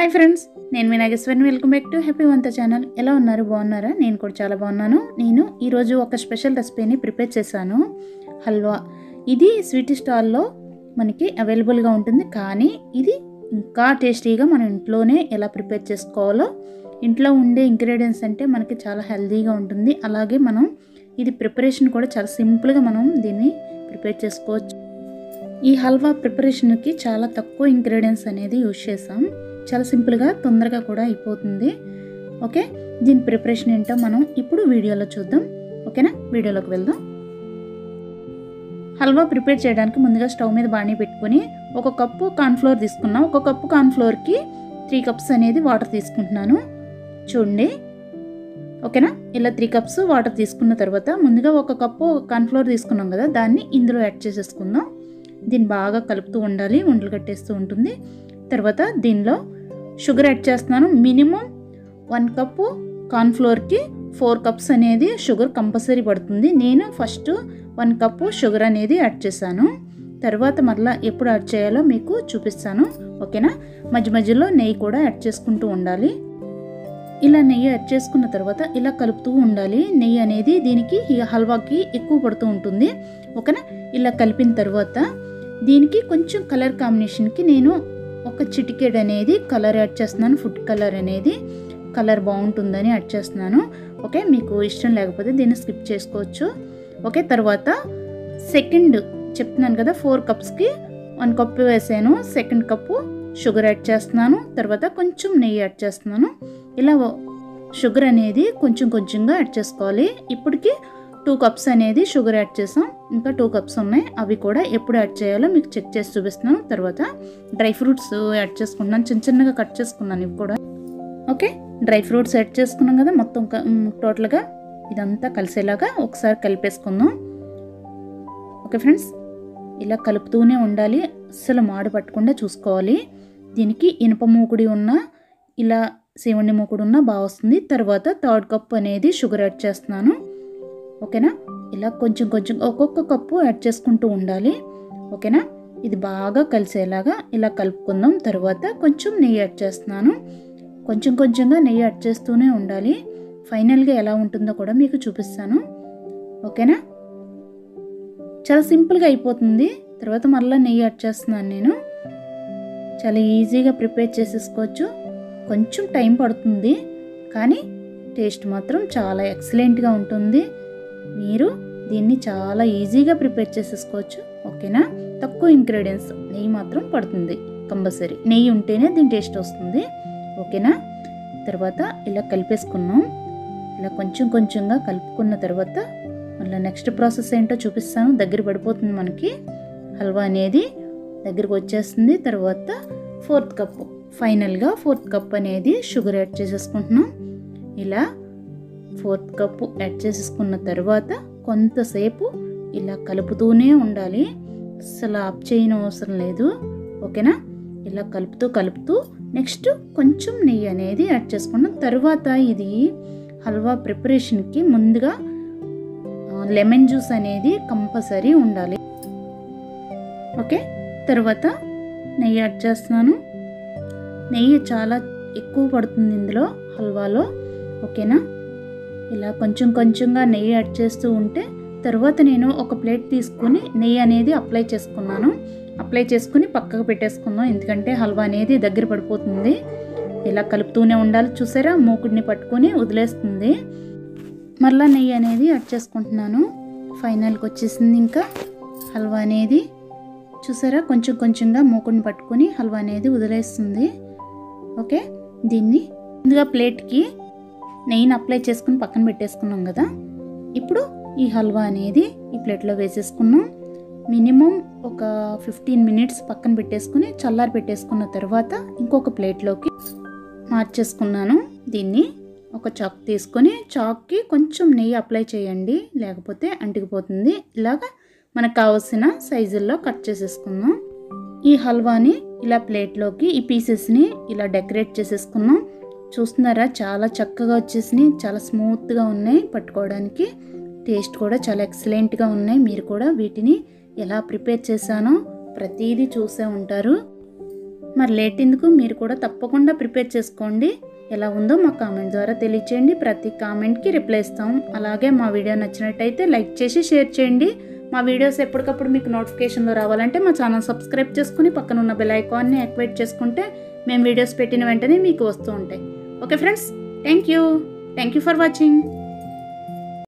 Hi friends నేను మీ నాగేశ్వరిని. వెల్కమ్ బ్యాక్ టు హ్యాపీ వంత ఛానల్ ఎలా ఉన్నారు? బాగున్నారా? నేను కూడా చాలా బాగున్నాను. నేను ఈరోజు ఒక స్పెషల్ రెసిపీని ప్రిపేర్ చేశాను. హల్వా. ఇది స్వీట్ స్టాల్లో మనకి అవైలబుల్గా ఉంటుంది. కానీ ఇది ఇంకా టేస్టీగా మనం ఇంట్లోనే ఎలా ప్రిపేర్ చేసుకోవాలో ఇంట్లో ఉండే ఇంగ్రీడియంట్స్ అంటే మనకి చాలా హెల్తీగా ఉంటుంది. అలాగే మనం ఇది ప్రిపరేషన్ కూడా చాలా సింపుల్గా మనం దీన్ని ప్రిపేర్ చేసుకోవచ్చు. ఈ హల్వా ప్రిపరేషన్కి చాలా తక్కువ ఇంగ్రీడియంట్స్ అనేది యూజ్ చేసాం చాలా సింపుల్గా తొందరగా కూడా అయిపోతుంది. ఓకే? దీని ప్రిపరేషన్ ఏంటో మనం ఇప్పుడు వీడియోలో చూద్దాం. ఓకేనా? వీడియోలోకి వెళ్దాం. హల్వా ప్రిపేర్ చేయడానికి ముందుగా స్టవ్ మీద బాణీ పెట్టుకొని ఒక కప్పు కార్న్ఫ్లోర్ తీసుకున్నాం. ఒక కప్పు కార్న్ఫ్లోర్కి త్రీ కప్స్ అనేది వాటర్ తీసుకుంటున్నాను. చూడండి. ఓకేనా? ఇలా త్రీ కప్స్ వాటర్ తీసుకున్న తర్వాత ముందుగా ఒక కప్పు కార్న్ఫ్లోర్ తీసుకున్నాం కదా దాన్ని ఇందులో యాడ్ చేసేసుకుందాం. దీన్ని బాగా కలుపుతూ ఉండాలి ఉండలు కట్టేస్తూ ఉంటుంది. తర్వాత దీనిలో షుగర్ యాడ్ చేస్తున్నాను. మినిమం వన్ కప్పు కార్న్ఫ్లోర్కి ఫోర్ కప్స్ అనేది షుగర్ కంపల్సరీ పడుతుంది. నేను ఫస్ట్ వన్ కప్పు షుగర్ అనేది యాడ్ చేశాను. తర్వాత మళ్ళీ ఎప్పుడు యాడ్ చేయాలో మీకు చూపిస్తాను. ఓకేనా? మధ్య మధ్యలో నెయ్యి కూడా యాడ్ చేసుకుంటూ ఉండాలి. ఇలా నెయ్యి యాడ్ చేసుకున్న తర్వాత ఇలా కలుపుతూ ఉండాలి. నెయ్యి అనేది దీనికి ఈ హల్వాకి ఎక్కువ పడుతూ ఉంటుంది. ఓకేనా? ఇలా కలిపిన తర్వాత దీనికి కొంచెం కలర్ కాంబినేషన్కి నేను ఒక చిటికెడ్ అనేది కలర్ యాడ్ చేస్తున్నాను ఫుడ్ కలర్ అనేది కలర్ బాగుంటుందని యాడ్ చేస్తున్నాను. ఓకే మీకు ఇష్టం లేకపోతే దీన్ని స్కిప్ చేసుకోవచ్చు. ఓకే తర్వాత సెకండ్ చెప్తున్నాను కదా ఫోర్ కప్స్కి వన్ కప్ వేసాను. సెకండ్ కప్పు షుగర్ యాడ్ చేస్తున్నాను. తర్వాత కొంచెం నెయ్యి యాడ్ చేస్తున్నాను. ఇలా షుగర్ అనేది కొంచెం కొంచెంగా యాడ్ చేసుకోవాలి. ఇప్పటికి టూ కప్స్ అనేది షుగర్ యాడ్ చేసాం. ఇంకా టూ కప్స్ ఉన్నాయి. అవి కూడా ఎప్పుడు యాడ్ చేయాలో మీకు చెక్ చేసి చూపిస్తున్నాను. తర్వాత డ్రై ఫ్రూట్స్ యాడ్ చేసుకుంటున్నాను చిన్న చిన్నగా కట్ చేసుకున్నాను ఇవి కూడా. ఓకే? డ్రై ఫ్రూట్స్ యాడ్ చేసుకున్నాం కదా మొత్తం టోటల్గా ఇదంతా కలిసేలాగా ఒకసారి కలిపేసుకుందాం. Okay friends? ఇలా కలుపుతూనే ఉండాలి. అస్సలు మాడు పట్టకుండా చూసుకోవాలి. దీనికి ఇనుప మూకుడి ఉన్న ఇలా శివుణ్ణి మూకుడు ఉన్న బాగా వస్తుంది. తర్వాత థర్డ్ కప్ అనేది షుగర్ యాడ్ చేస్తున్నాను. ఓకేనా? ఇలా కొంచెం కొంచెం ఒక్కొక్క కప్పు యాడ్ చేసుకుంటూ ఉండాలి. ఓకేనా? ఇది బాగా కలిసేలాగా ఇలా కలుపుకుందాం. తర్వాత కొంచెం నెయ్యి యాడ్ చేస్తున్నాను. కొంచెం కొంచెంగా నెయ్యి యాడ్ చేస్తూనే ఉండాలి. ఫైనల్గా ఎలా ఉంటుందో కూడా మీకు చూపిస్తాను. ఓకేనా? చాలా సింపుల్గా అయిపోతుంది. తర్వాత మళ్ళీ నెయ్యి యాడ్ చేస్తున్నాను నేను. చాలా ఈజీగా ప్రిపేర్ చేసేసుకోవచ్చు. కొంచెం టైం పడుతుంది. కానీ టేస్ట్ మాత్రం చాలా ఎక్సలెంట్గా ఉంటుంది. మీరు దీన్ని చాలా ఈజీగా ప్రిపేర్ చేసేసుకోవచ్చు ఓకేనా? తక్కువ ఇంగ్రీడియంట్స్ నెయ్యి మాత్రం పడుతుంది కంపల్సరీ. నెయ్యి ఉంటేనే దీని టేస్ట్ వస్తుంది ఓకేనా? తర్వాత ఇలా కలిపేసుకున్నాం. ఇలా కొంచెం కొంచెంగా కలుపుకున్న తర్వాత మళ్ళీ నెక్స్ట్ ప్రాసెస్ ఏంటో చూపిస్తాను. దగ్గర పడిపోతుంది మనకి. హల్వా అనేది దగ్గరకు వచ్చేస్తుంది. తర్వాత ఫోర్త్ కప్ ఫైనల్గా ఫోర్త్ కప్ అనేది షుగర్ యాడ్ చేసేసుకుంటున్నాం. ఇలా ఫోర్త్ కప్పు యాడ్ చేసేసుకున్న తర్వాత కొంతసేపు ఇలా కలుపుతూనే ఉండాలి. అసలు ఆఫ్ చేయని అవసరం లేదు. ఓకేనా? ఇలా కలుపుతూ కలుపుతూ నెక్స్ట్ కొంచెం నెయ్యి అనేది యాడ్ చేసుకున్నాం తర్వాత ఇది హల్వా ప్రిపరేషన్కి ముందుగా లెమన్ జ్యూస్ అనేది కంపల్సరీ ఉండాలి. ఓకే? తర్వాత నెయ్యి యాడ్ చేస్తున్నాను. నెయ్యి చాలా ఎక్కువ పడుతుంది ఇందులో హల్వాలో. ఓకేనా? ఇలా కొంచెం కొంచెంగా నెయ్యి యాడ్ చేస్తూ ఉంటే తర్వాత నేను ఒక ప్లేట్ తీసుకొని నెయ్యి అనేది అప్లై చేసుకున్నాను. అప్లై చేసుకుని పక్కకు పెట్టేసుకుందాం. ఎందుకంటే హల్వా అనేది దగ్గర పడిపోతుంది. ఇలా కలుపుతూనే ఉండాలి. చూసారా? మూకుడిని పట్టుకొని వదిలేస్తుంది. మళ్ళీ నెయ్యి అనేది యాడ్ చేసుకుంటున్నాను. ఫైనల్కి వచ్చేసింది ఇంకా హల్వా అనేది. చూసారా? కొంచెం కొంచెంగా మూకుడిని పట్టుకొని హల్వా అనేది వదిలేస్తుంది. ఓకే? దీన్ని ముందుగా ప్లేట్కి నెయ్యిని అప్లై చేసుకుని పక్కన పెట్టేసుకున్నాం కదా. ఇప్పుడు ఈ హల్వా అనేది ఈ ప్లేట్లో వేసేసుకున్నాం. మినిమం ఒక ఫిఫ్టీన్ మినిట్స్ పక్కన పెట్టేసుకుని చల్లారి పెట్టేసుకున్న తర్వాత ఇంకొక ప్లేట్లోకి మార్చేసుకున్నాను. దీన్ని ఒక చాక్ తీసుకొని చాక్కి కొంచెం నెయ్యి అప్లై చేయండి లేకపోతే అంటికిపోతుంది. ఇలాగ మనకు కావాల్సిన సైజుల్లో కట్ చేసేసుకుందాం. ఈ హల్వాని ఇలా ప్లేట్లోకి ఈ పీసెస్ని ఇలా డెకరేట్ చేసేసుకున్నాం. చూస్తున్నారా? చాలా చక్కగా వచ్చేసినాయి. చాలా స్మూత్గా ఉన్నాయి పట్టుకోవడానికి. టేస్ట్ కూడా చాలా ఎక్సలెంట్గా ఉన్నాయి. మీరు కూడా వీటిని ఎలా ప్రిపేర్ చేశానో ప్రతిదీ చూసే ఉంటారు. మరి లేట్ ఎందుకు? మీరు కూడా తప్పకుండా ప్రిపేర్ చేసుకోండి. ఎలా ఉందో మా కామెంట్ ద్వారా తెలియచేయండి. ప్రతి కామెంట్కి రిప్లై ఇస్తాం. అలాగే మా వీడియో నచ్చినట్టయితే లైక్ చేసి షేర్ చేయండి. మా వీడియోస్ ఎప్పటికప్పుడు మీకు నోటిఫికేషన్లో రావాలంటే మా ఛానల్ సబ్స్క్రైబ్ చేసుకుని పక్కన ఉన్న బెల్ ఐకాన్ని యాక్టివేట్ చేసుకుంటే మేము వీడియోస్ పెట్టిన వెంటనే మీకు వస్తూ ఉంటాయి. Okay friends, thank you. Thank you for watching.